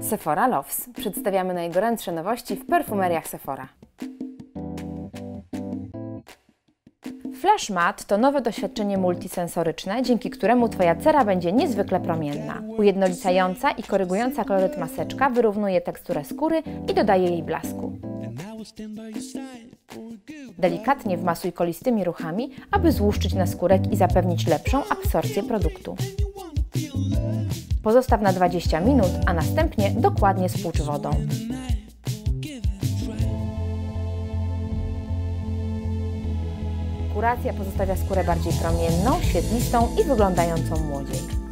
Sephora Loves. Przedstawiamy najgorętsze nowości w perfumeriach Sephora. Flash Matte to nowe doświadczenie multisensoryczne, dzięki któremu Twoja cera będzie niezwykle promienna. Ujednolicająca i korygująca koloryt maseczka wyrównuje teksturę skóry i dodaje jej blasku. Delikatnie wmasuj kolistymi ruchami, aby złuszczyć naskórek i zapewnić lepszą absorpcję produktu. Pozostaw na 20 minut, a następnie dokładnie spłucz wodą. Kuracja pozostawia skórę bardziej promienną, świetlistą i wyglądającą młodziej.